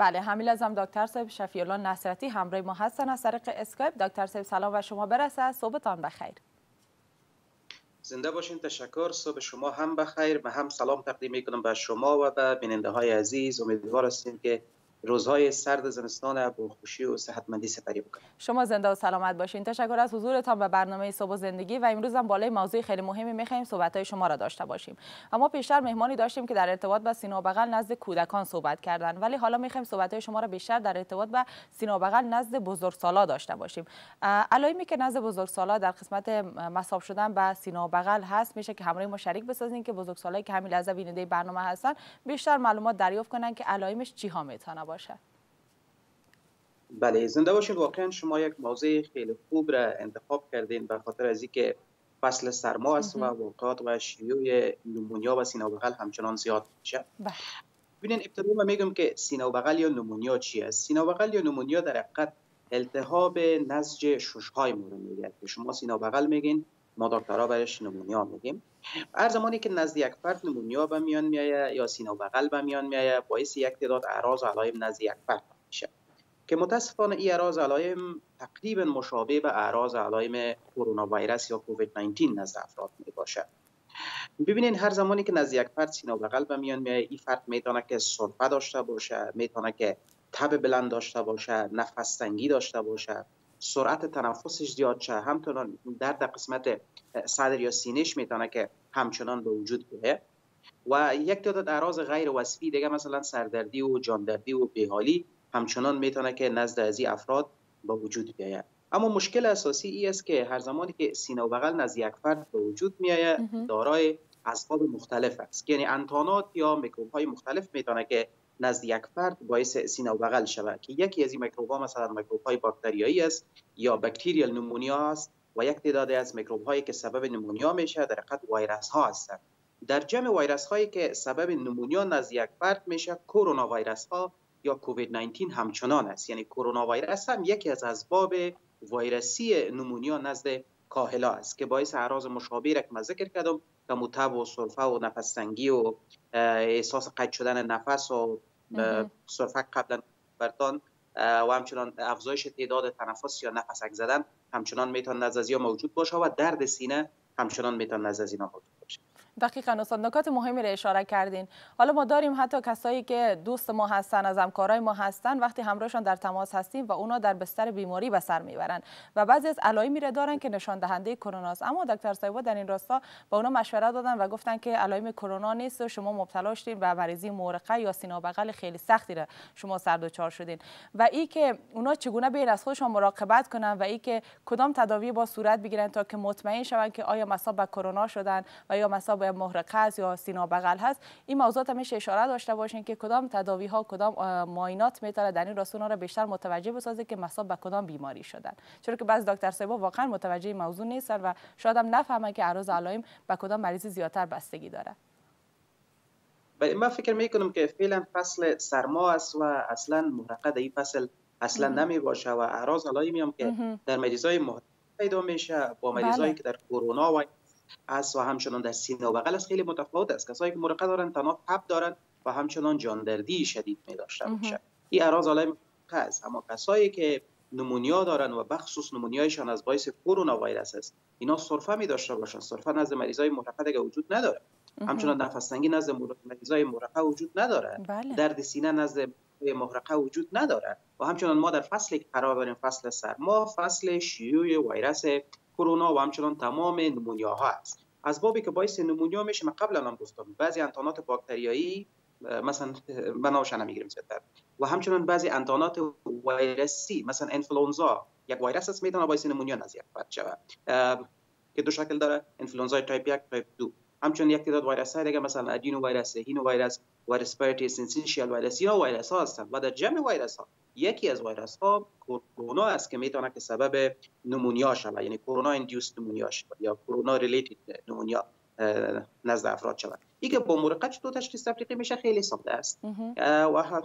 بله همین لازم دکتر صاحب شفیع الله نصرتی همراه ما هستن از طریق اسکایپ. دکتر صاحب سلام و شما برسه. صبحتان بخیر. زنده باشین تشکر. صبح شما هم بخیر. و هم سلام تقدیم می‌کنم به شما و به بیننده های عزیز. امیدوار هستیم که روزهای سرد زمستان با خوشی و صحتمندی سپری بکنیم شما زنده و سلامت باشین. تشکر از حضورتان به برنامه صبح زندگی و امروز هم بالای موضوع خیلی مهمی می‌خوایم صحبت شما را داشته باشیم. اما پیشتر مهمانی داشتیم که در ارتباط با سینه بغل نزد کودکان صحبت کردن. ولی حالا می‌خوایم صحبت شما را بیشتر در ارتباط با سینه بغل نزد بزرگسالا داشته باشیم. علائمی که نزد بزرگسالا در قسمت مصاب شدن به سینه بغل هست میشه که همراه ما شریک بسازین که بزرگسالایی که همین لحظه بیننده برنامه هستن بیشتر معلومات دریافت کنن که علائمش چی ها می‌تونه باشه بله زنده باشید. واقعا شما یک موضوع خیلی خوب را انتخاب کردین به خاطر از اینکه فصل سرما است و واقعات و شیوع نمونیا و سینه بغل همچنان زیاد میشه. بله. ببینین ابتدا من میگم که سینه بغل یا نمونیا چی است؟ سینه بغل یا نمونیا در حقیقت التهاب نسج ششهای مورد میگه که شما سینه بغل میگین ما دکترها برش نمونیا میگیم هر زمانی که نزد یک فرد نمونیا به میان میایه یا سینه بغل به میان میایه باعث یک تعداد اعراض و علائم نزد یک فرد میشه. که متاسفانه این اعراض علائم تقریبا مشابه به اعراض علائم کرونا ویروس یا کووید 19 نزد افراد می باشد ببینین هر زمانی که نزد یک فرد سینه بغل به میان میاد این فرد می‌تونه که سرفه داشته باشه می‌تونه که تب بلند داشته باشه نفس تنگی داشته باشه. سرعت تنفسش زیاد شه. همچنان درد قسمت صدر یا سینهش می‌تونه که همچنان به وجود بیه. و یک تعداد اعراض غیر وصفی دیگه مثلا سردردی و جاندردی و بیحالی همچنان می‌تونه که نزد از افراد با وجود بیاید اما مشکل اساسی ای است که هر زمانی که سینه و بغل نزد یک فرد به وجود میآید دارای اسباب مختلف است. یعنی انتانات یا میکروب های مختلف می‌تونه که نزد یک فرد باعث سینه و بغل شود که یکی از این میکروب ها مثلا میکروب های باکتریایی است یا بکتریال نمونیا است و یک تعداد از میکروب هایی که سبب نمونیا میشه در حقیقت ویروس ها هستند. در جمع ویروس هایی که سبب نمونیا نزد یک فرد میشه کرونا ویروس ها یا کووید 19 همچنان است. یعنی کرونا ویروس هم یکی از اسباب ویروسی نمونیا نزد کاهلا است که باعث اعراض مشابه را که من ذکر کردم که متب و سرفه و نفس تنگی و احساس قید شدن نفس و سرفه قبلا برتان و همچنان افزایش تعداد تنفس یا نفس زدن همچنان میتون نزدازی موجود باشه و درد سینه همچنان میتون نزدازی موجود باشه دقیقا استاد نکات مهمی را اشاره کردین. حالا ما داریم حتی کسایی که دوست ما هستن از همکارای ما هستن وقتی همراهشان در تماس هستیم و اونا در بستر بیماری به سر می‌برن و بعضی از علائمی را دارن که نشان دهنده کرونا است اما دکتر صاحب در این راستا با اونا مشوره دادن و گفتن که علائم کرونا نیست و شما مبتلا شدین به مریضی مورقه یا سینه بغل خیلی سختی را شما سر دچار شدین. و ای که اونا چگونه بین از خودشان مراقبت کنن و ای که کدام تداوی با صورت بگیرن تا که مطمئن شوند که آیا مصاب به کرونا شدن و یا مصاب محرقه است یا سینا بغل هست. این موضوعات همیشه اشاره داشته باشین که کدام تداوی ها کدام معاینات می‌تونه در این راستا را بیشتر متوجه بسازه که مصاب به کدام بیماری شدن. چرا که بعض دکتر صاحب واقعا متوجه موضوع نیستن و شاید هم نفهمن که اعراض علائم به کدام مریض زیادتر بستگی داره. بله من فکر می کنم که فعلا فصل سرما است و اصلا محرقه در این فصل اصلا نمی باشه و اعراض علائمی هم که در مریضای پیدا میشه با مریضایی بله. که در کرونا و است و همچنان در سینه و بغل است خیلی متفاوت است. کسایی که مرقه دارن تنها تب دارن و همچنان جاندردی شدید می داشته باشه این اعراض علائم است. اما کسایی که نمونیا دارن و بخصوص نمونیایشان از باعث کرونا ویروس است اینا سرفه می داشته باشن. سرفه نزد مریضای مرقه دیگه وجود نداره. همچنان نفس تنگی نزد مریضای مرقه وجود نداره. بله. درد سینه نزد محرقه وجود نداره. و همچنان ما در فصلی که قرار داریم فصل سرما فصل شیوع ویروس کرونا و همچنان تمام نمونیا ها است از بابی که باعث نمونیا میشه من قبلا هم گفتم بعضی انتانات باکتریایی مثلا بناوش نمی‌گیریم زیادتر. و همچنان بعضی انتانات ویروسی مثلا انفلونزا یک ویروس است می‌تونه باعث pneumonia نزدیک فرد شود. که دو شکل داره انفلونزا تایپ 1 تایپ 2 همچنین یک تعداد ویروس های دیگه مثلا adenovirus rhinovirus و respiratory syncytial virus یا ویروس ها هستند و در جمع ویروس ها یکی از ویروس ها کرونا است که می‌تونه که سبب pneumonia شود یعنی corona induced pneumonia شود یا corona related نمونیا نزد افراد شود. این که با مرقه چطور تشخیص تفریقی میشه خیلی ساده است. و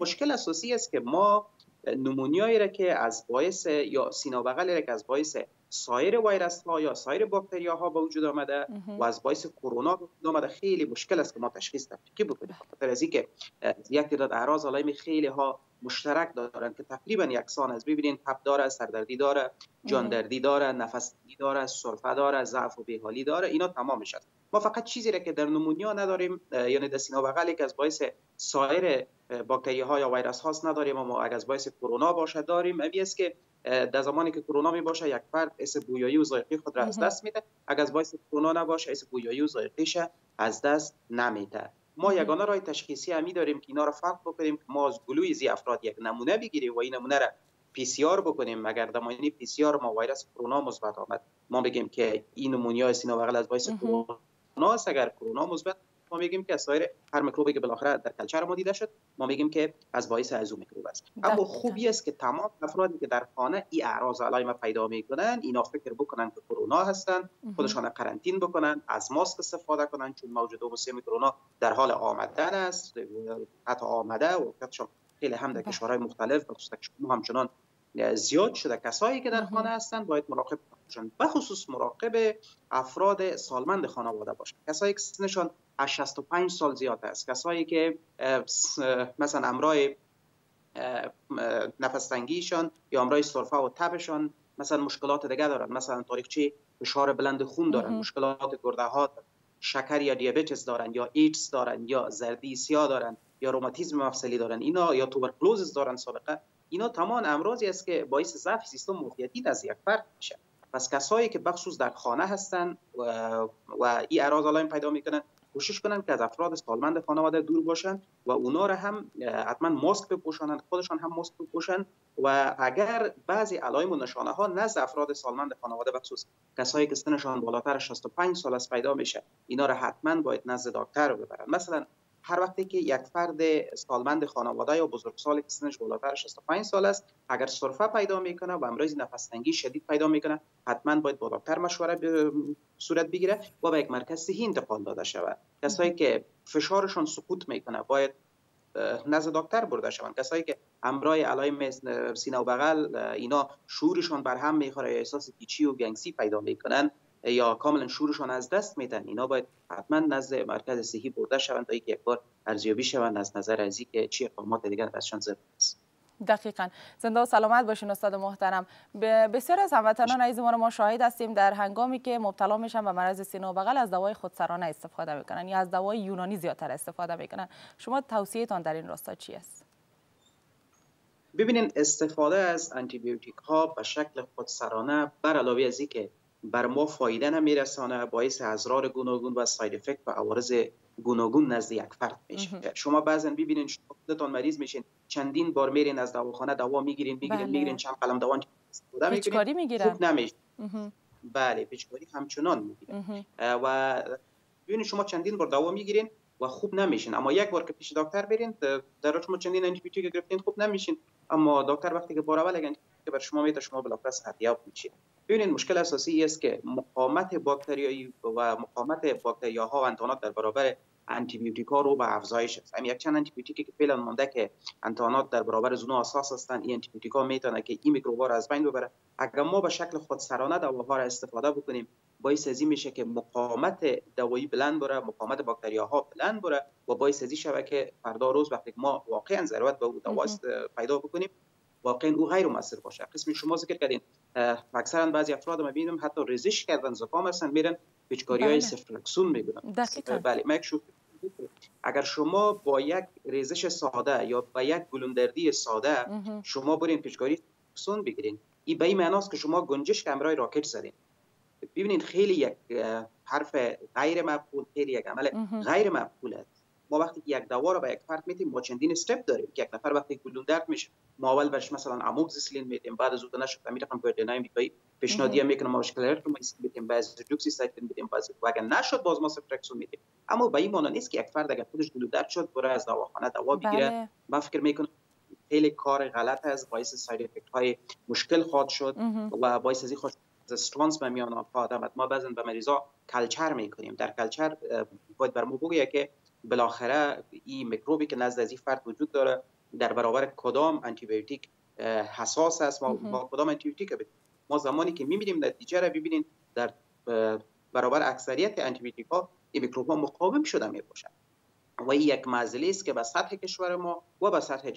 مشکل اساسی است که ما نمونیایی را که از باعث یا سینا بغلی را که از باعث سایر ویروس ها یا سایر باکتریا ها به وجود آمده و از باعث کرونا به وجود آمده. خیلی مشکل است که ما تشخیص دقیقی بکنیم. خاطر از اینکه یک تعداد اعراض علائم خیلی ها مشترک دارند که تقریبا یکسان است. ببینید تب داره سردردی داره جاندردی داره نفس داره سرفه داره ضعف و بیحالی داره. اینا تمامش است ما فقط چیزی را که در نمونیا نداریم یعنی در سینه بغلی که از باعث سایر باکتری ها یا ویروس هاست نداریم اما اگر از باعث کرونا باشه داریم. اوی است که در زمانی که کرونا می باشه یک فرد حس بویایی و ذائقه خود را از دست میده. اگر از باعث کرونا نباشه حس بویایی و ذائقهش از دست نمیده. ما یگانه راه تشخیصی همی داریم که اینا را فرق بکنیم که ما از گلوی زی افراد یک نمونه بگیریم و این نمونه را PCR بکنیم. مگر در PCR ما ویروس کرونا مثبت آمد. ما بگیم که این pneumonia سینه بغل از باعث کرونا اگر کرونا مثبت ما میگیم که سایر هر میکروبی که بالاخره در culture ما دیده شد ما میگیم که از باعث از اون میکروب است. اما خوبی است که تمام افرادی که در خانه این اعراض علائم پیدا می‌کنن اینا فکر بکنن که کرونا هستن خودشان قرنطین بکنن از ماسک استفاده کنن چون موج سوم کرونا در حال آمدن است حتی آمده و خیلی هم در کشورهای مختلف خصوصا همچنان زیاد شده. کسایی که در خانه هستند باید مراقب باشند بخصوص مراقب افراد سالمند خانواده باشند کسایی که سنشان از 65 سال زیاد است. کسایی که مثلا امرای نفس تنگیشان یا امرای سرفه و تبشان مثلا مشکلات دیگه دارن. مثلا تاریخچه فشار بلند خون دارن مشکلات گرده ها شکر یا دیابتس دارن یا ایدز دارن یا زردی سیاه دارن یا روماتیسم مفصلی دارن. اینا یا توبرکلوزس دارن سابقه. اینا تمام امراضی است که باعث ضعف سیستم معافیتی از یک فرد میشه. پس کسایی که بخصوص در خانه هستن و, و این اعراض علائم پیدا می‌کنن کوشش کنن که از افراد سالمند خانواده دور باشن و اونا را هم حتما ماسک بپوشانند خودشان هم ماسک بپوشن و اگر بعضی علائم و نشانه ها نزد افراد سالمند خانواده بخصوص کسایی که سنشان بالاتر 65 سال است پیدا میشه اینا را حتما باید نزد دکتر ببرن. مثلا هر وقتی که یک فرد سالمند خانواده یا بزرگسالی که سنش بالاتر 65 سال است اگر سرفه پیدا می‌کنه و امراض نفس تنگی شدید پیدا می‌کنه حتما باید با دکتر مشوره صورت بگیره و به یک مرکز صحی انتقال داده شود. کسایی که فشارشون سقوط می‌کنه باید نزد دکتر برده شوند. کسایی که امرای علائم سینه و بغل اینا شورشون بر هم می‌خوره یا احساس گیچی و گنگسی پیدا می‌کنن یا کاملا شورشان از دست میدن. اینا باید حتما نزد مرکز صحی برده شوند تا یک بار ارزیابی شوند از نظر از که چی اقدامات دیگر ازشان ضرورت است. دقیقا. زنده و سلامت باشین استاد محترم. بسیار از هموطنان عزیز ما ما شاهد هستیم در هنگامی که مبتلا میشن به مرض سینه و بغل از دوای خودسرانه استفاده می‌کنن یا از دوای یونانی زیادتر استفاده می‌کنن. شما توصیهتان در این راستا چی است؟ ببینین استفاده از آنتی بیوتیک ها به شکل خودسرانه بر علاوه از اینکه بر ما فایده نمیرسانه باعث ازرار گوناگون و ساید افکت و عوارض گوناگون نزد یک فرد میشه. شما بعضا ببینین شما خودتان مریض میشین چندین بار میرین از دواخانه دوا می‌گیرین می‌گیرین بله. می‌گیرین چند قلم دوا پیچکاری می‌گیرن. خوب نمیشه. بله پیچکاری همچنان می‌گیرن. و ببینین شما چندین بار دوا می‌گیرین و خوب نمیشین. اما یک بار که پیش دکتر برین در شما چندین آنتی گرفتین خوب نمیشین. اما دکتر وقتی که بار اول اگه بر شما میده شما بلاکر صحتیاب میشید ببینید مشکل اساسی است که مقاومت باکتریایی و مقاومت باکتریاها و انتانات در برابر آنتی ها رو به افزایش است. همین یک چند آنتی بیوتیکی که فعلا مونده که انتانات در برابر زونو اساس هستند این آنتی بیوتیک ها می‌تونه که این میکروبا رو از بین ببره. اگر ما به شکل خودسرانه دواها را استفاده بکنیم باعث ازی میشه که مقاومت دوایی بلند بره مقاومت باکتریاها بلند بره و باعث ازی شود که فردا روز وقتی ما واقعا ضرورت به دوا پیدا بکنیم. واقعا او غیر مؤثر باشه. قسمی شما ذکر کردین اکثرا بعضی افراد ما ببینیم حتی ریزش کردن زکام هستن میرن پیچکاری های سفلکسون می‌گیرن بله ما اگر شما با یک ریزش ساده یا با یک گلوندردی ساده شما برین پیچکاری سفلکسون بگیرین این به این معناست که شما گنجش کمرای راکت زدین. ببینید خیلی یک حرف غیر مقبول خیلی یک عمل غیر مقبول است ما وقتی که یک دوا رو به یک فرد میدیم ما چندین استپ داریم که یک نفر وقتی گلون درد میشه ما اول بهش مثلا اموکسیسیلین میدیم بعد از اون نشد امیر هم گردنای میگی پیشنهادی می‌کنم ما مشکل رو میدیم بعضی جوکسی سایتین میدیم بعضی و اگر نشد باز ما سفرکسون میدیم. اما به این معنی نیست که یک فرد اگر خودش گلو درد شد بره از دواخانه دوا بگیره. بله. من فکر می‌کنم خیلی کار غلط است باعث side effect های مشکل خواهد شد و باعث از این خو resistance به میان آمد ما بعضا به مریضا culture می‌کنیم. در culture باید بر ما بگه که بالاخره این میکروبی که نزد از این فرد وجود داره در برابر کدام آنتی بیوتیک حساس است؟ ما با کدام آنتی بیوتیک ما زمانی که می‌بینیم نتیجه را ببینید در برابر اکثریت انتیبیوتیک ها این میکروب ها مقاوم شده می باشد و این یک معضله است که به سطح کشور ما و به سطح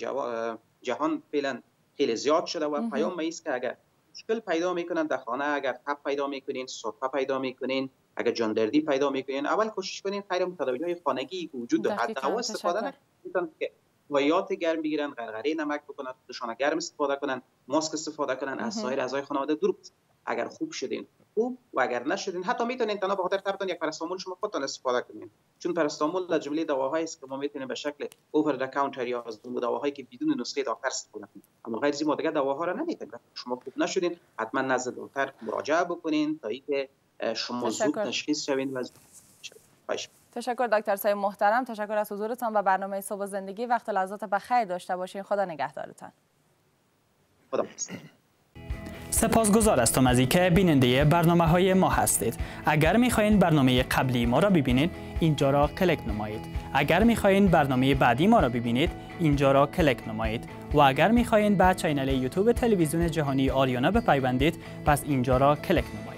جهان فعلا خیلی زیاد شده و پیام است که اگر مشکل پیدا می‌کنن در خانه اگر تب پیدا می‌کنین سرفه پیدا می‌کنین اگر جاندردی پیدا می‌کنین اول کوشش کنین خیر تداوی های خانگی که وجود داره. دوا استفاده نکنین. که وایات گرم بگیرن غرغره نمک بکنن خودشان گرم استفاده کنن ماسک استفاده کنن از سایر اعضای خانواده دور اگر خوب شدین خوب و اگر نشدین حتی می‌تونین تنها به خاطر تبتون یک پرستامول شما خودتون استفاده کنین. چون پرستامول از جمله دواهایی است که ما می‌تونیم به شکل اوور د کانتر یا از دواهایی که بدون نسخه دکتر استفاده کنیم اما غیر از ما دیگه دواها را نمی‌تونیم شما خوب نشدین حتما نزد دکتر مراجعه بکنین تا اینکه شما زود تشخیص شوین و تشکر دکتر سای محترم. تشکر از حضورتان و برنامه صبح زندگی. وقت لحظات بخیر داشته باشین. خدا نگهدارتان. خدا سپاسگزار هستم از اینکه بیننده برنامه های ما هستید. اگر می‌خواین برنامه قبلی ما را ببینید اینجا را کلک نمایید. اگر می‌خواین برنامه بعدی ما را ببینید اینجا را کلک نمایید. و اگر می‌خواین به چینل یوتیوب تلویزیون جهانی آریانا بپیوندید پس اینجا را کلک نمایید.